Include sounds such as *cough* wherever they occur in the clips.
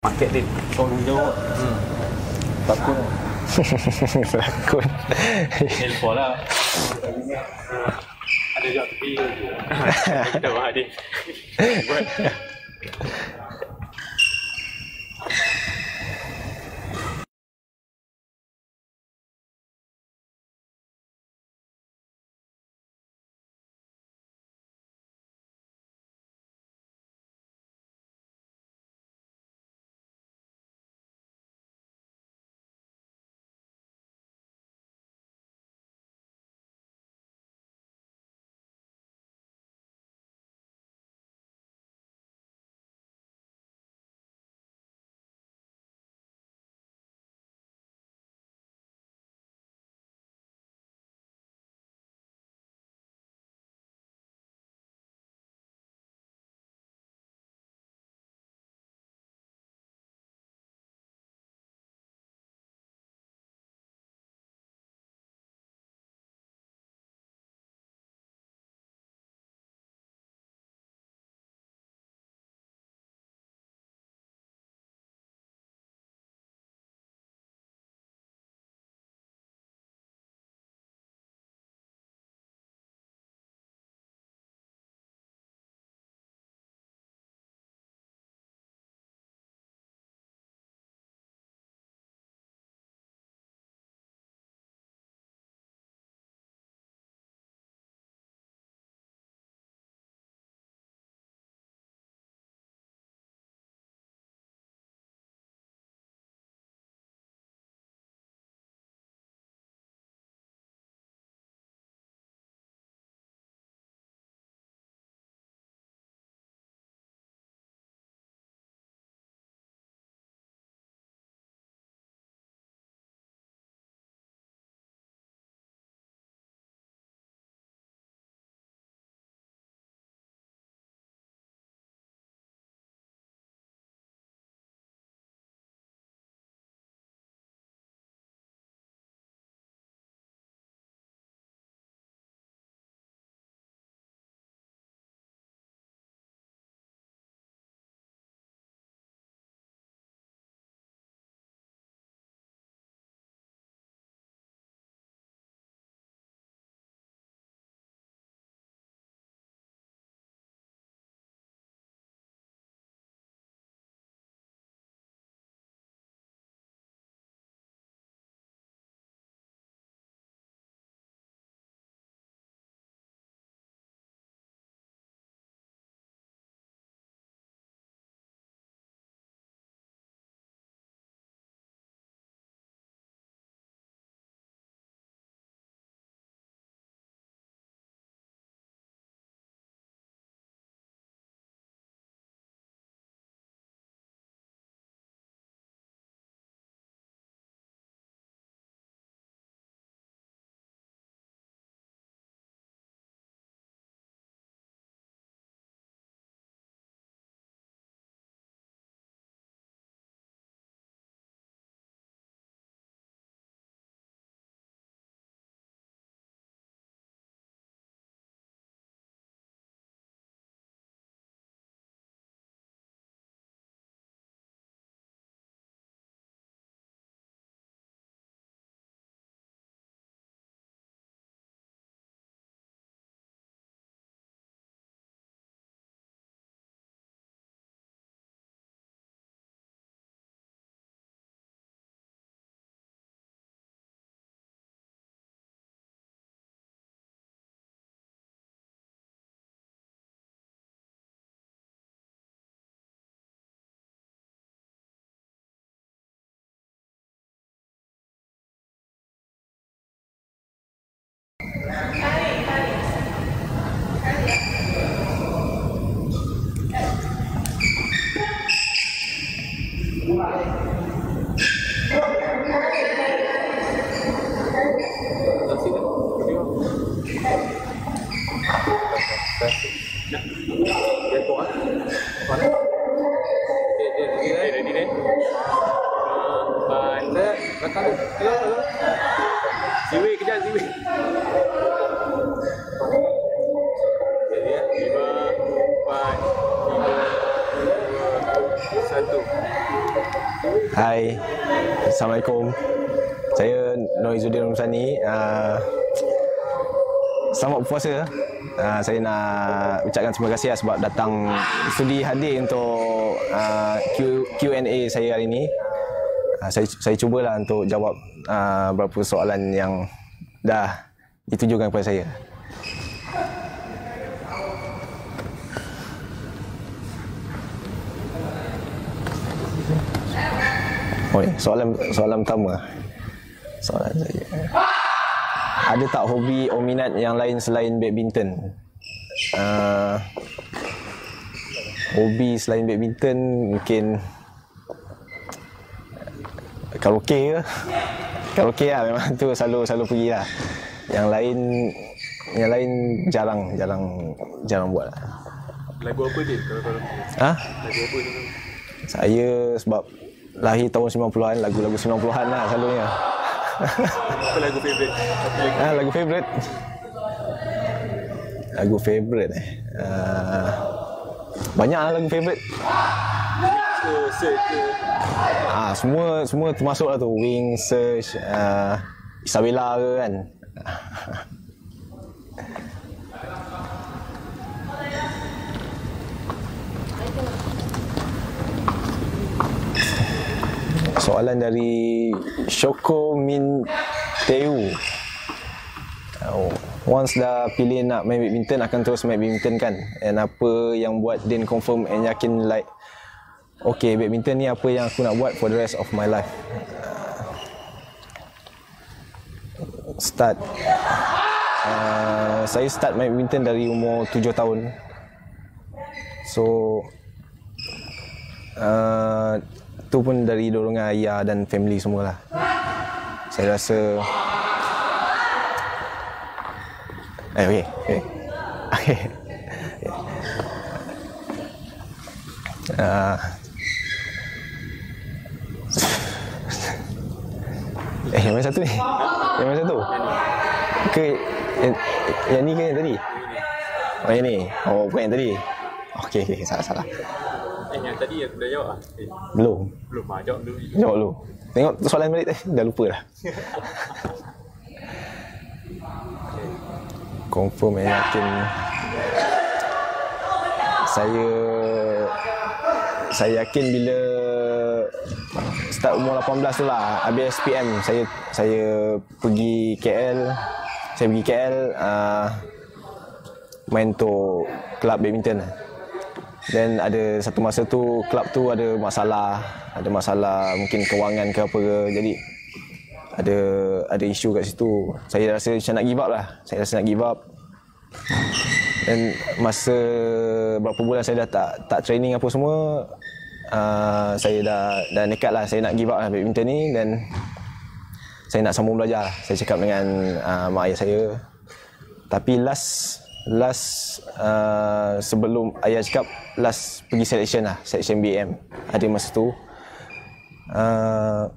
paket dia. Seorang jawab. Hmm. Takut. *laughs* Pelakon Nelpon lah. *laughs* Ada jawab tepi Kita buat berpuasa. Uh, saya nak ucapkan terima kasih lah sebab datang sudi hadir untuk uh, Q, Q&A saya hari ini. Uh, saya saya cubalah untuk jawab uh, beberapa soalan yang dah ditujukan kepada saya. Oh, soalan soalan pertama. Soalan saya. Ada tak hobi atau minat yang lain selain badminton? Uh, hobi selain badminton mungkin karaoke ke? Karaoke lah memang tu selalu selalu pergi lah. Yang lain yang lain jarang jarang jarang buat lah. Lagu apa dia kalau kalau Ha? Lagu apa dia? Saya sebab lahir tahun 90-an, lagu-lagu 90-an lah selalunya. Apa lagu lagu. Ah, lagu favourite. Lagu favourite eh. Uh, banyak lah lagu ke Ah, semua semua termasuk lah tu. Wing, Search, uh, Isabella ke kan. *laughs* Soalan dari Shoko Min Teu. Oh, once dah pilih nak main badminton akan terus main badminton kan? And apa yang buat Din confirm and yakin like okay badminton ni apa yang aku nak buat for the rest of my life. Start uh, saya start main badminton dari umur 7 tahun. So uh, tu pun dari dorongan ayah dan family semualah. Saya rasa Eh, okey. Okey. Okey. Ah. *laughs* Eh, yang mana satu ni? Yang mana satu? Ke yang, yang ni ke yang tadi? Oh, yang ni. Oh, bukan yang tadi. Okey, okey, salah salah. Eh yang tadi aku dah jawab ah. Eh, Belum. belum ah jawab dulu. Jawab dulu. Tengok soalan balik tadi. Dah lupa dah. *laughs* Confirm yang yakin saya saya yakin bila start umur 18 tu lah habis SPM saya saya pergi KL saya pergi KL uh, main tu kelab badminton dan ada satu masa tu kelab tu ada masalah ada masalah mungkin kewangan ke apa ke. Jadi ada ada isu kat situ. Saya rasa macam nak give up lah. Saya rasa nak give up. Dan masa berapa bulan saya dah tak tak training apa semua uh, saya dah dah nekat lah. Saya nak give up lah badminton ni. Dan saya nak sambung belajar. Saya cakap dengan uh, mak ayah saya. Tapi last last uh, sebelum ayah cakap last pergi selection lah selection BM ada masa tu. Uh,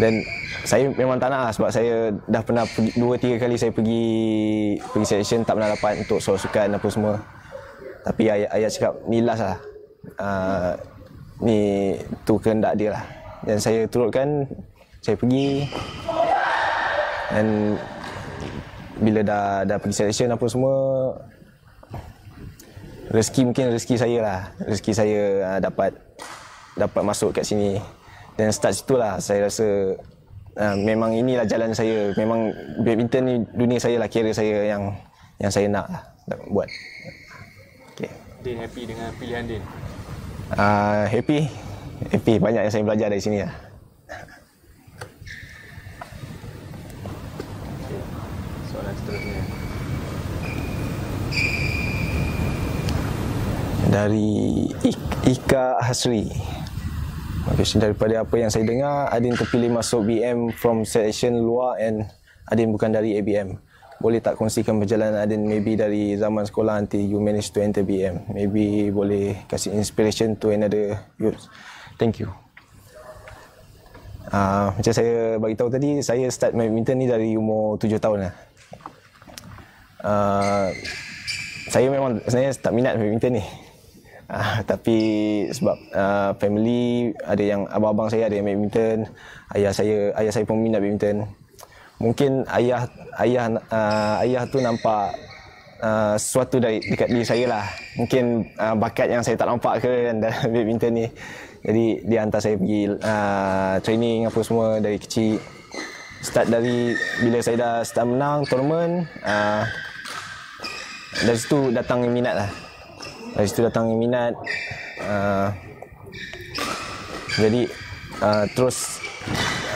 dan saya memang tak nak lah sebab saya dah pernah pergi, dua tiga kali saya pergi pergi selection tak pernah dapat untuk soal sukan apa semua. Tapi ayah, ayah cakap ni last lah. Uh, ni tu kehendak dia lah. Dan saya turutkan saya pergi. Dan bila dah dah pergi selection apa semua rezeki mungkin rezeki saya lah. Rezeki saya uh, dapat dapat masuk kat sini. Dan start situlah saya rasa uh, memang inilah jalan saya. Memang badminton ni dunia saya lah kira saya yang yang saya nak lah buat. Okay. Din happy dengan pilihan Din. uh, happy. Happy banyak yang saya belajar dari sini lah Soalan seterusnya. Dari Ik- Ika Hasri. Question daripada apa yang saya dengar, Adin terpilih masuk BM from selection luar and Adin bukan dari ABM. Boleh tak kongsikan perjalanan Adin maybe dari zaman sekolah until you manage to enter BM? Maybe boleh kasih inspiration to another youth. Thank you. Uh, macam saya bagi tahu tadi, saya start badminton ni dari umur 7 tahun lah. Uh, saya memang saya tak minat badminton ni. Uh, tapi sebab uh, family ada yang abang-abang saya ada yang badminton, ayah saya ayah saya pun minat badminton. Mungkin ayah ayah uh, ayah tu nampak uh, sesuatu dari dekat diri saya lah. Mungkin uh, bakat yang saya tak nampak ke kan *laughs* dalam badminton ni. Jadi dia hantar saya pergi uh, training apa semua dari kecil. Start dari bila saya dah start menang tournament, uh, dari situ datang minat lah. Dari situ datang minat. Uh, jadi uh, terus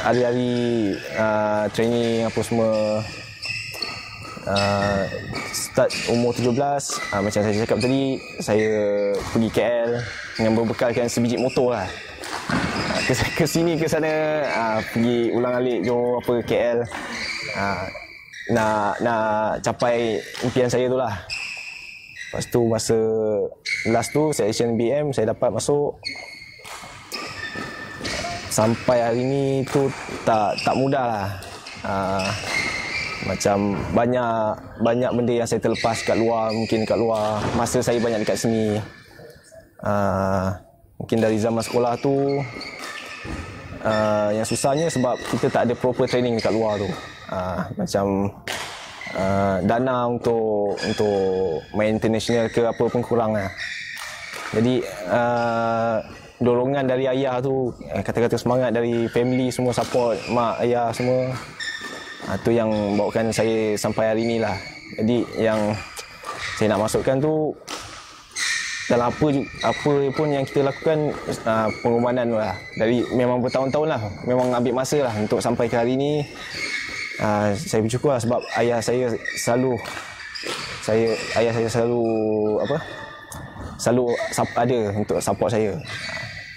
hari-hari uh, training apa semua uh, start umur 17 uh, macam saya cakap tadi saya pergi KL dengan berbekalkan sebiji motor lah ke, ke sini ke sana uh, pergi ulang alik Johor apa KL uh, nak nak capai impian saya tu lah Lepas tu masa last tu selection BM saya dapat masuk. Sampai hari ni tu tak tak mudah lah. Uh, macam banyak banyak benda yang saya terlepas kat luar mungkin kat luar masa saya banyak dekat sini. Uh, mungkin dari zaman sekolah tu uh, yang susahnya sebab kita tak ada proper training dekat luar tu. Uh, macam uh, dana untuk untuk main international ke apa pun kurang lah. jadi uh, dorongan dari ayah tu kata-kata semangat dari family semua support mak ayah semua Ha, tu yang bawakan saya sampai hari ni lah. Jadi yang saya nak masukkan tu dalam apa apa pun yang kita lakukan uh, pengorbanan lah. Dari memang bertahun-tahun lah. Memang ambil masa lah untuk sampai ke hari ni. Uh, saya bersyukur lah sebab ayah saya selalu saya ayah saya selalu apa? Selalu ada untuk support saya.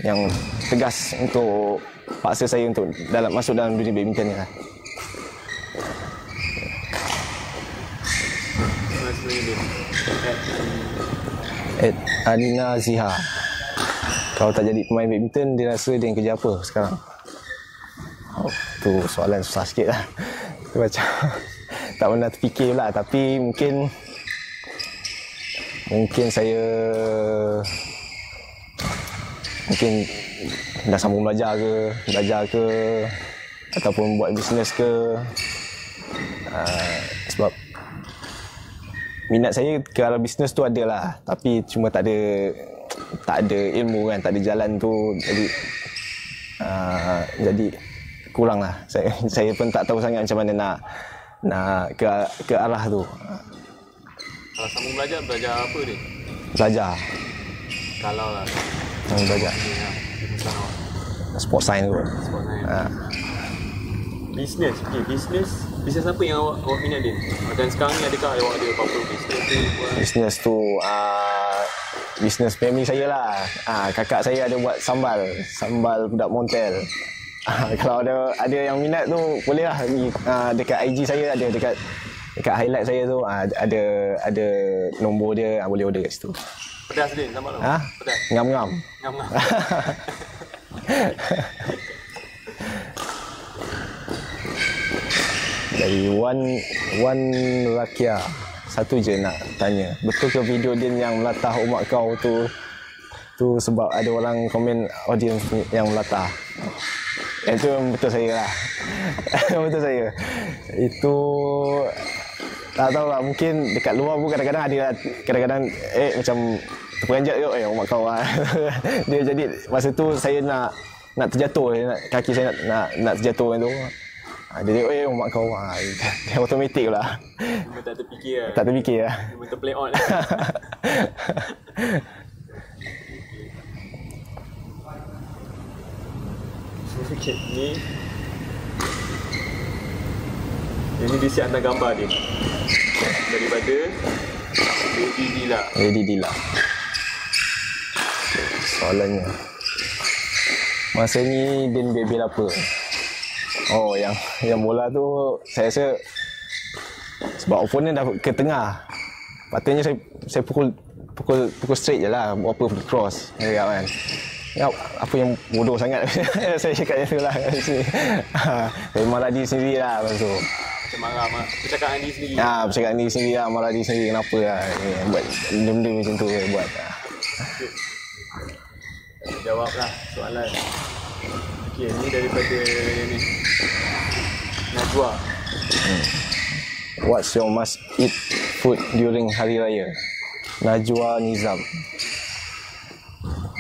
Yang tegas untuk paksa saya untuk dalam masuk dalam dunia badminton ni lah. Ed Anina Ziha. Kalau tak jadi pemain badminton Dia rasa dia yang kerja apa sekarang? Oh, Tu soalan susah sikit lah macam *laughs* Tak pernah terfikir lah Tapi mungkin Mungkin saya Mungkin Dah sambung belajar ke Belajar ke Ataupun buat bisnes ke. Uh, Sebab minat saya ke arah bisnes tu ada lah tapi cuma tak ada tak ada ilmu kan tak ada jalan tu. Jadi uh, jadi kurang lah saya *laughs* saya pun tak tahu sangat macam mana nak nak ke ke arah tu. Kalau sambung belajar belajar apa ni belajar. Kalau lah. Hmm, belajar. Sport science tu sport science. Uh. Bisnes, okay, bisnes Bisnes apa yang awak, awak minat din? Dan sekarang ni adakah awak ada apa-apa bisnes tu? Bisnes tu uh, Bisnes family saya lah. Uh, Kakak saya ada buat sambal. Sambal budak Montel uh, Kalau ada ada yang minat tu Boleh lah uh, Dekat IG saya ada Dekat dekat highlight saya tu uh, Ada ada nombor dia uh, Boleh order kat situ Pedas din, sambal tu? Ha? Pedas? Ngam-ngam Ngam-ngam *laughs* dari Wan Wan Rakia satu je nak tanya betul ke video dia yang melatah umat kau tu tu sebab ada orang komen audience yang melatah itu betul saya lah *laughs* betul saya itu tak tahu lah mungkin dekat luar pun kadang-kadang ada lah. kadang-kadang eh macam terperanjat tu eh umat kau lah *laughs* dia jadi masa tu saya nak nak terjatuh nak, kaki saya nak nak, nak terjatuh kan tu Ha, dia tengok, eh, mak kau. Ha, *laughs* dia automatik. Memang tak terfikir lah. Tak terfikir lah. Memang terplay on lah. Okay, ni. Ini siap hantar gambar dia. Daripada Lady Dila. Lady Dila. Soalannya. Masa ni Din bebel apa? Oh, yang yang bola tu saya rasa sebab opponent dah ke tengah. Patutnya saya saya pukul pukul pukul straight je lah, apa cross. Ya kan. Ya, apa yang bodoh sangat *laughs* saya cakap macam tu lah kat sini. Saya marah diri sendiri lah lepas tu. Macam marah dengan diri sendiri. Ya, bercakap dengan diri sendiri lah, marah diri sendiri kenapa lah. Eh, buat benda-benda macam tu saya buat. Okay. Jawablah soalan. Okey, ni daripada ni. Najwa. What's your must eat food during Hari Raya? Najwa Nizam.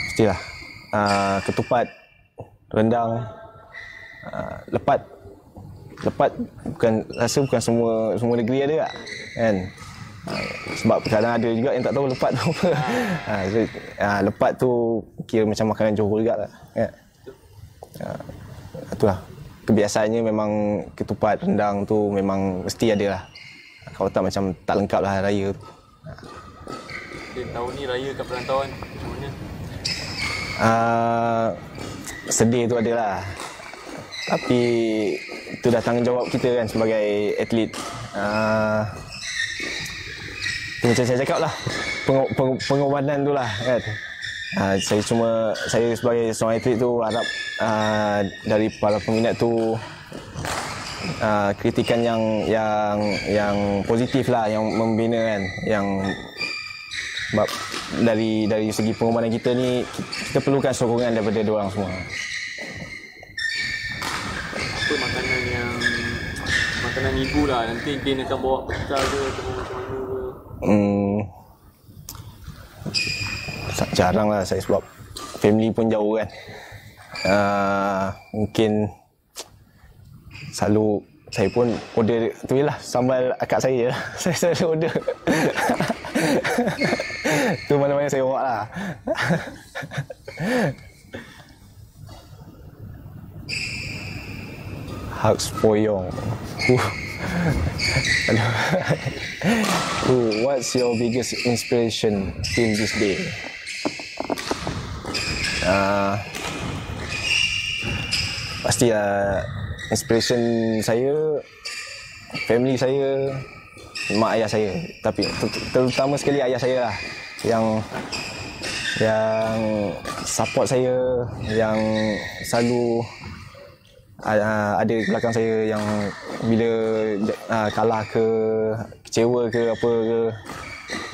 Mestilah. Uh, ketupat, rendang, uh, lepat. Lepat bukan rasa bukan semua semua negeri ada tak? Kan? Uh, sebab kadang ada juga yang tak tahu lepat tu apa. Uh, so, uh, lepat tu kira macam makanan Johor juga lah. Kan? Uh, itulah kebiasaannya memang ketupat rendang tu memang mesti ada lah. Kalau tak macam tak lengkap lah raya tu. Okay, tahun ni raya kat perantauan. Macam? Uh, sedih tu ada lah. Tapi itu dah tanggungjawab kita kan sebagai atlet. Uh, macam saya cakap lah, peng, peng, pengorbanan tu lah kan. Uh, saya cuma, saya sebagai seorang atlet tu harap uh, dari para peminat tu uh, kritikan yang yang yang positif lah yang membina kan yang sebab dari dari segi pengorbanan kita ni kita perlukan sokongan daripada dua orang semua. Apa makanan yang makanan ibu lah nanti Din akan bawa bekal ke atau macam mana ke Hmm, jarang lah saya sebab family pun jauh kan. Uh, mungkin selalu saya pun order tu lah sambal akak saya lah. *laughs* saya selalu order. *laughs* tu mana-mana saya bawa lah. Hugs Poyong. Aduh. Ooh, *laughs* what's your biggest inspiration till this day? Uh, pastilah inspiration saya family saya mak ayah saya. Tapi ter- terutama sekali ayah saya lah. Yang yang support saya yang selalu uh, ada di belakang saya yang bila uh, kalah ke kecewa ke apa ke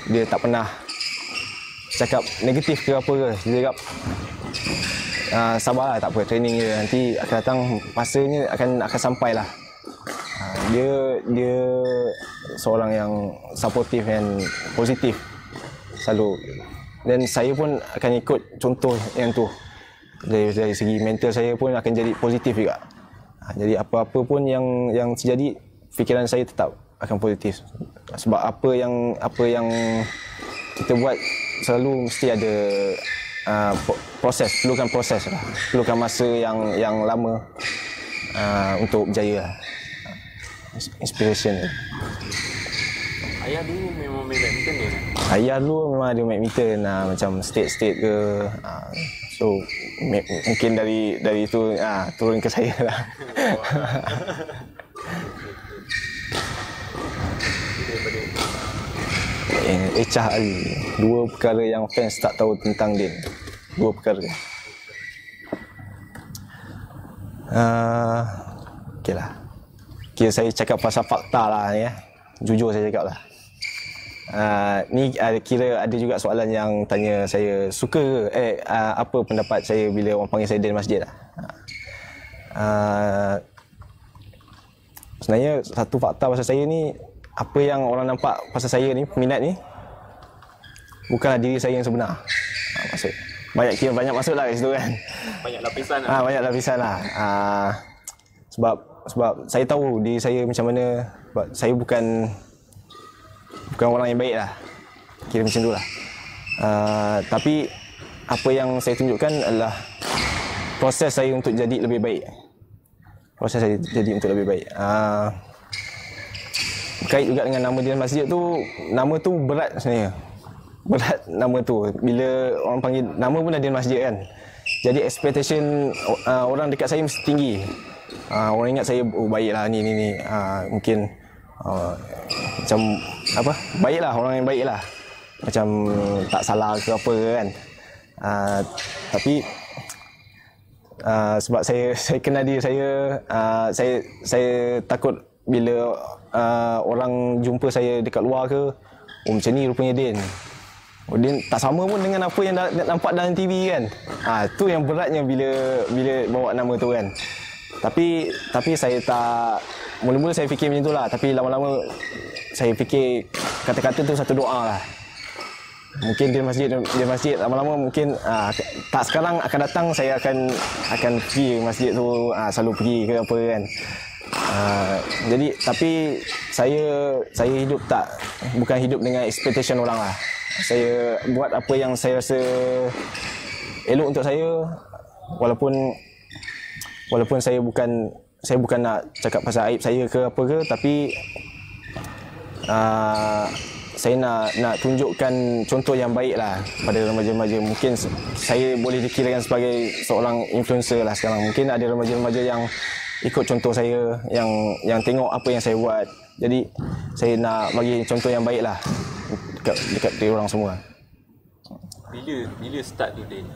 dia tak pernah cakap negatif ke apa ke. Dia cakap uh, sabarlah tak apa training je. Nanti akan datang masanya akan akan sampai lah. Uh, dia dia seorang yang supportive dan positif selalu. Dan saya pun akan ikut contoh yang tu. Dari, dari segi mental saya pun akan jadi positif juga. Ha, jadi apa-apa pun yang yang terjadi fikiran saya tetap akan positif sebab apa yang apa yang kita buat selalu mesti ada uh, proses perlukan proses lah. Perlukan masa yang yang lama uh, untuk berjaya. lah. Ins- inspiration dia. ayah dulu memang main badminton dia Ayah dulu memang ada badminton uh, macam state-state ke uh, so me- mungkin dari dari itu uh, turun ke saya lah. Daripada *laughs* Eh, Echah Ali Dua perkara yang fans tak tahu tentang dia Dua perkara. Uh, Okay lah Kira saya cakap pasal fakta lah ya. Jujur saya cakap lah uh, Ni uh, kira ada juga soalan yang tanya saya Suka ke Eh uh, apa pendapat saya bila orang panggil saya Din Masjid lah uh, Sebenarnya satu fakta pasal saya ni apa yang orang nampak pasal saya ni peminat ni bukanlah diri saya yang sebenar. Ha, maksud banyak kira banyak masuk lah kat situ kan. banyak lapisan lah Ah banyak lapisan lah. Ah, sebab sebab saya tahu diri saya macam mana. Sebab saya bukan bukan orang yang baik lah. Kira macam tu lah. Ah, tapi apa yang saya tunjukkan adalah proses saya untuk jadi lebih baik. Proses saya jadi untuk lebih baik. Ah, berkait juga dengan nama dia masjid tu nama tu berat sebenarnya berat nama tu bila orang panggil nama pun ada masjid kan jadi expectation uh, orang dekat saya mesti tinggi uh, orang ingat saya oh baiklah ni ni ni. Uh, mungkin uh, macam apa? Baiklah orang yang baiklah. Macam tak salah ke apa kan. Uh, tapi uh, sebab saya *laughs* saya kenal diri saya uh, saya saya takut bila uh, orang jumpa saya dekat luar ke oh macam ni rupanya Din. Oh, dia tak sama pun dengan apa yang dah, nampak dalam TV kan. Ha, tu yang beratnya bila bila bawa nama tu kan. Tapi tapi saya tak mula-mula saya fikir macam tu lah tapi lama-lama saya fikir kata-kata tu satu doa lah. Mungkin dia masjid dia masjid lama-lama mungkin ha, tak sekarang akan datang saya akan akan pergi masjid tu ha, selalu pergi ke apa kan. Uh, jadi tapi saya saya hidup tak bukan hidup dengan expectation orang lah. Saya buat apa yang saya rasa elok untuk saya walaupun walaupun saya bukan saya bukan nak cakap pasal aib saya ke apa ke tapi uh, saya nak nak tunjukkan contoh yang baik lah pada remaja-remaja mungkin saya boleh dikirakan sebagai seorang influencer lah sekarang mungkin ada remaja-remaja yang ikut contoh saya yang yang tengok apa yang saya buat jadi saya nak bagi contoh yang baik lah dekat dekat dia orang semua Bila bila start tu Din?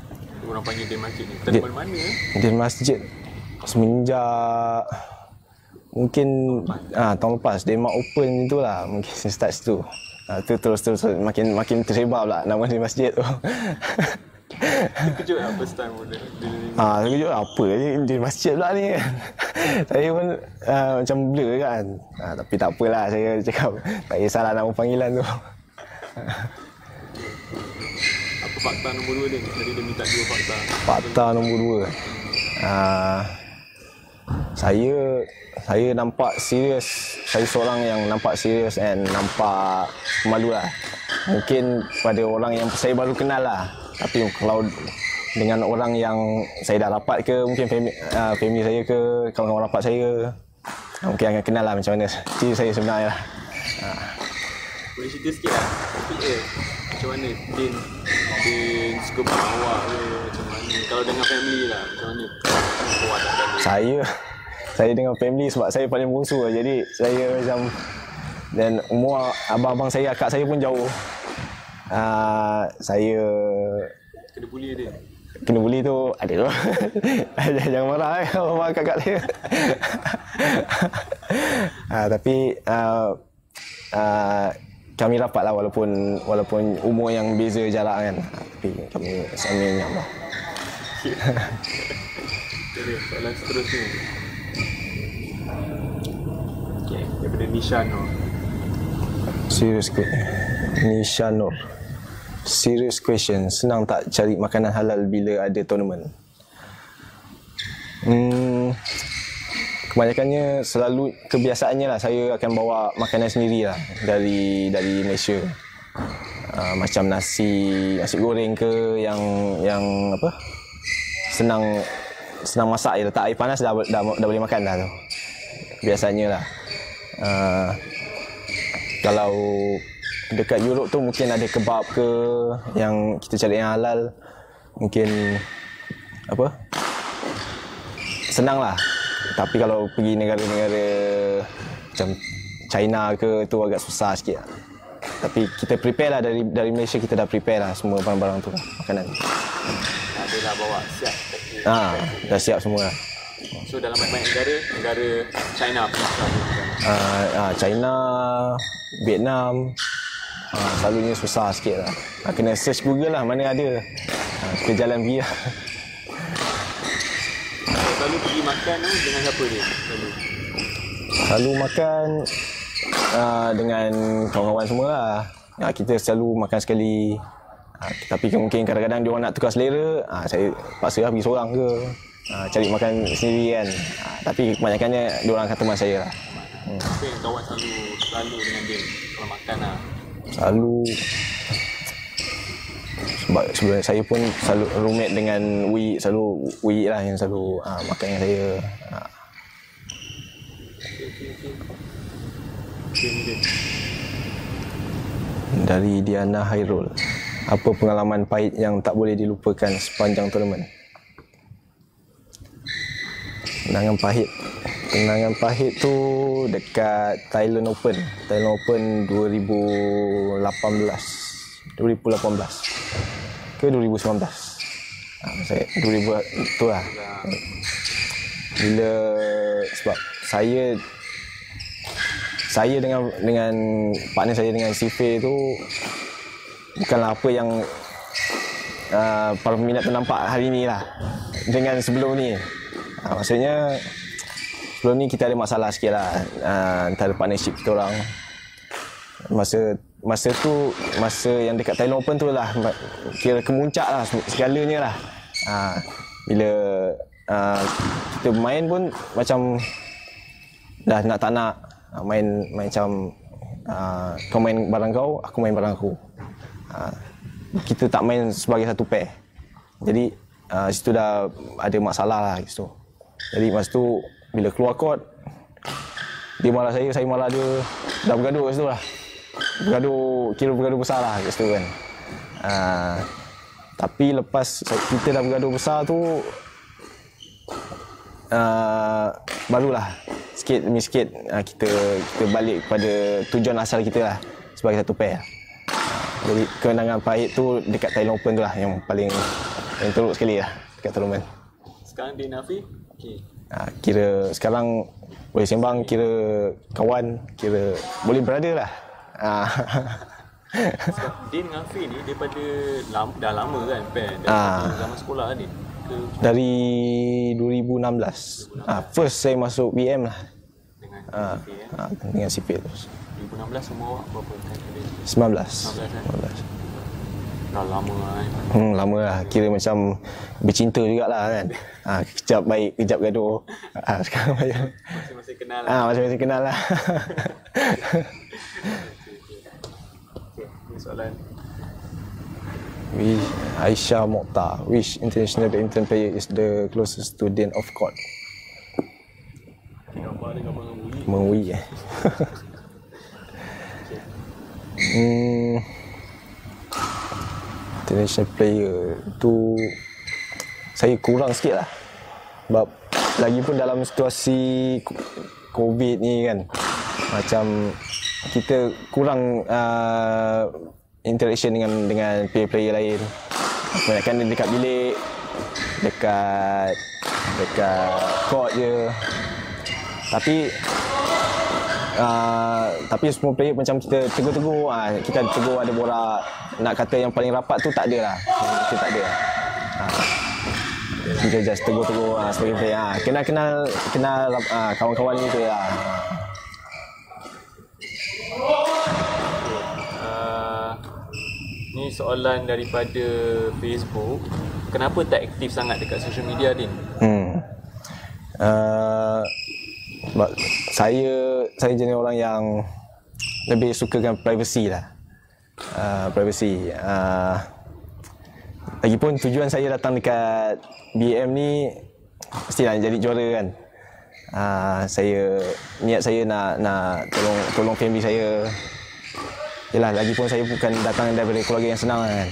Orang panggil Din Masjid ni. Dari mana? eh? di masjid semenjak mungkin ah tahun lepas Demak Open tu lah mungkin *laughs* start situ ah, tu terus terus makin makin tersebar pula nama di masjid tu *laughs* Terkejut lah first time mula. Bila Ah, saya kejut apa ni di masjid pula ni kan. *laughs* saya pun uh, macam blur kan. Ah, tapi tak apalah saya cakap tak kisahlah nama panggilan tu. apa fakta nombor dua Din? Tadi dia minta dua fakta. Fakta nombor dua. Ah, saya saya nampak serius. Saya seorang yang nampak serius and nampak malu lah. Mungkin pada orang yang saya baru kenal lah. Tapi kalau dengan orang yang saya dah rapat ke, mungkin family, uh, family saya ke, kawan-kawan rapat saya, ah, mungkin akan kenal lah macam mana ciri saya sebenarnya lah. Boleh cerita sikit lah. Macam mana Din Din suka bawa ke macam mana? Kalau dengan family lah, macam mana? Ada. Saya saya dengan family sebab saya paling bungsu lah. Jadi saya macam dan umur abang-abang saya, akak saya pun jauh. Uh, saya Kena bully Din. kena bully tu ada tu. *laughs* Jangan marah eh abang kakak saya. uh, *laughs* tapi uh, uh, kami rapat lah walaupun walaupun umur yang beza jarak kan. Tapi kami sama ingat lah. Jadi soalan seterusnya. Okay, daripada Nisha Nur. Serious question. Nisha Nur. Serious question. Senang tak cari makanan halal bila ada tournament? Hmm, kebanyakannya selalu kebiasaannya lah saya akan bawa makanan sendiri lah dari dari Malaysia. Uh, macam nasi nasi goreng ke yang yang apa senang senang masak je letak air panas dah, dah, dah boleh makan dah tu biasanya lah uh, kalau dekat Europe tu mungkin ada kebab ke yang kita cari yang halal mungkin apa senang lah tapi kalau pergi negara-negara macam China ke tu agak susah sikit lah. tapi kita prepare lah dari dari Malaysia kita dah prepare lah semua barang-barang tu lah makanan Adalah bawa siap. ha, dah siap semua lah So dalam banyak negara, negara China pun. Uh, uh, China, Vietnam uh, Selalunya susah sikit lah. Uh, Kena search Google lah mana ada. Uh, Kita jalan pergi lah. Selalu pergi makan tu dengan siapa dia? Selalu. Selalu makan uh, dengan kawan-kawan semua lah. Uh, Kita selalu makan sekali. Uh, Tapi mungkin kadang-kadang dia orang nak tukar selera uh, Saya paksa lah pergi seorang ke. Uh, Cari makan sendiri kan. Uh, Tapi kebanyakannya dia orang akan teman saya lah Siapa yang kawan selalu selalu dengan dia kalau makan lah. Selalu sebab sebenarnya saya pun selalu roommate dengan Wi selalu Wi lah yang selalu uh, makan dengan saya. Dia. dari Diana Hairul. Apa pengalaman pahit yang tak boleh dilupakan sepanjang tournament? Kenangan pahit. Kenangan pahit tu dekat Thailand Open. Thailand Open 2018. 2018. Ke 2019. Ha, saya 2000 tu lah. Bila sebab saya saya dengan dengan partner saya dengan Sife tu bukanlah apa yang uh, para peminat tu nampak hari ni lah dengan sebelum ni. Uh, maksudnya sebelum ni kita ada masalah sikit lah uh, antara partnership kita orang. Masa masa tu masa yang dekat Thailand Open tu lah kira kemuncak lah segalanya lah. Uh, bila uh, kita main pun macam dah nak tak nak main main macam uh, kau main barang kau, aku main barang aku. Uh, kita tak main sebagai satu pair. Jadi uh, situ dah ada masalah lah situ. Jadi masa tu bila keluar court dia marah saya, saya marah dia. Dah bergaduh kat situ lah. Bergaduh, kira bergaduh besar lah kat situ kan. Uh, tapi lepas kita dah bergaduh besar tu uh, barulah sikit demi sikit uh, kita kita balik kepada tujuan asal kita lah sebagai satu pair. Jadi kemenangan pahit tu dekat Thailand Open tu lah yang paling yang teruk sekali lah dekat tournament. Sekarang Din Afi, okay. Uh, kira sekarang boleh sembang, kira kawan, kira boleh brother lah. Uh, Din dengan Afi ni daripada lama, dah lama kan pair dari Ah. zaman sekolah Din ke dari 2016. Uh, first saya masuk BM lah. dengan Uh, Afi eh. uh, dengan sipil terus. 2016 umur awak berapa kan? 19. 19, eh? 19. Dah lama kan. Hmm, lama lah. Kira macam bercinta jugalah kan. Ha, kejap baik, kejap gaduh. Ha, *laughs* sekarang macam... Masih-masih kenal lah. Ha, macam-macam kenal lah. Okay, ni soalan. Which Aisyah Mokhtar, which international badminton player is the closest to Dean of court? Gambar dia gambar dengan Wui. Mengui eh. *laughs* hmm, international player tu saya kurang sikit lah. Sebab lagi pun dalam situasi COVID ni kan. Macam kita kurang uh, interaction dengan dengan player-player lain. Kebanyakan dekat bilik, dekat dekat court je. Tapi uh, tapi semua player macam kita tegur-tegur uh, kita tegur ada borak nak kata yang paling rapat tu tak ada lah kita tak ada uh, kita just tegur-tegur uh, sebagai player uh, kenal kenal kenal uh, kawan-kawan ni tu lah Uh, ni soalan daripada Facebook. Kenapa tak aktif sangat dekat social media Din? hmm. uh, sebab saya saya jenis orang yang lebih sukakan privacy lah. Uh, privacy. Uh, lagipun tujuan saya datang dekat BM ni mestilah jadi juara kan. Uh, saya niat saya nak nak tolong tolong family saya. Yalah, lagipun saya bukan datang daripada keluarga yang senang kan.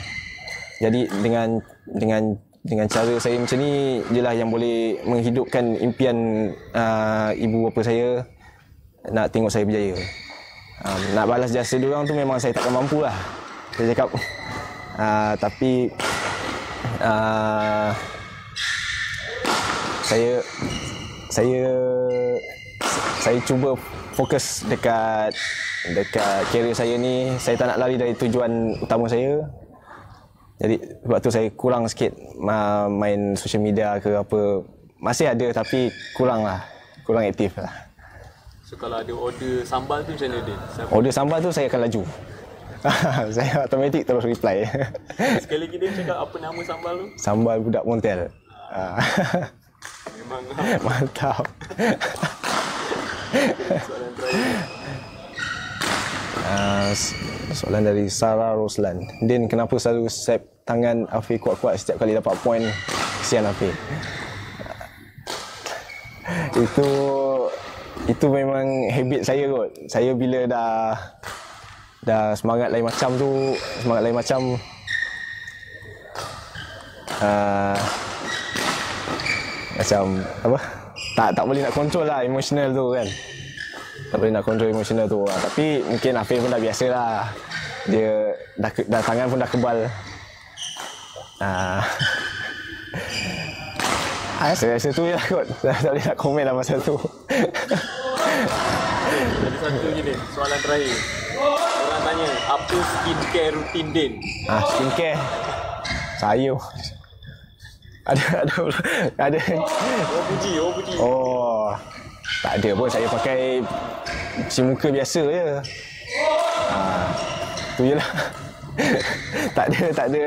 Jadi dengan dengan dengan cara saya macam ni jelah yang boleh menghidupkan impian uh, ibu bapa saya nak tengok saya berjaya. Um, nak balas jasa dia orang tu memang saya takkan mampu lah. Saya cakap uh, tapi uh, saya saya saya cuba fokus dekat dekat career saya ni saya tak nak lari dari tujuan utama saya jadi sebab tu saya kurang sikit uh, main social media ke apa. Masih ada tapi kurang lah. Kurang aktif lah. So kalau ada order sambal tu macam mana? Siapa? order sambal tu saya akan laju. *laughs* Saya automatik terus reply. *laughs* Sekali lagi Din cakap apa nama sambal tu? sambal budak Montel. Ah, Memang *laughs* mantap. Soalan terakhir. Uh, soalan dari Sarah Roslan. Din, kenapa selalu sep tangan Afiq kuat-kuat setiap kali dapat poin? Kesian Afiq. *laughs* itu itu memang habit saya kot. Saya bila dah dah semangat lain macam tu, semangat lain macam uh, macam apa? Tak tak boleh nak control lah emotional tu kan tak boleh nak control emotional tu lah. Tapi mungkin Afif pun dah biasa lah. Dia dah, dah tangan pun dah kebal. Ah. Saya rasa tu je lah kot. Saya *laughs* tak boleh nak komen lah pasal tu. Ada satu lagi Din, soalan terakhir. Orang tanya, apa skincare rutin Din? Ah, skincare. Saya ada ada ada. Oh puji, oh puji. Oh. Tak ada pun saya pakai cuci muka biasa je. Ah, tu je lah. *laughs* tak ada tak ada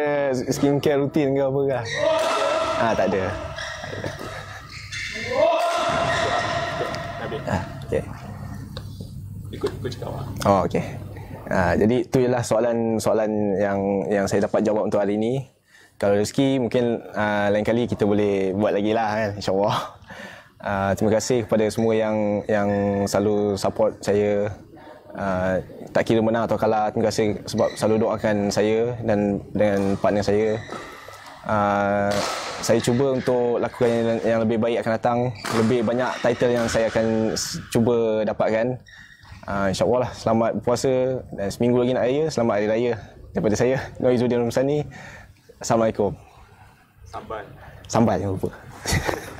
skincare rutin ke apa ke. Ah, tak ada. Ah, okey. ikut ikut cakap. Oh, okey. Ha, jadi tu ialah soalan soalan yang yang saya dapat jawab untuk hari ini. Kalau rezeki mungkin uh, lain kali kita boleh buat lagi lah kan insyaallah. Uh, terima kasih kepada semua yang yang selalu support saya. Uh, tak kira menang atau kalah terima kasih sebab selalu doakan saya dan dengan partner saya. Uh, saya cuba untuk lakukan yang, yang lebih baik akan datang lebih banyak title yang saya akan cuba dapatkan. Uh, insyaAllah lah selamat berpuasa dan seminggu lagi nak raya selamat hari raya daripada saya Noizuddin Rumsani. Assalamualaikum. Samban. sampai jangan lupa *laughs*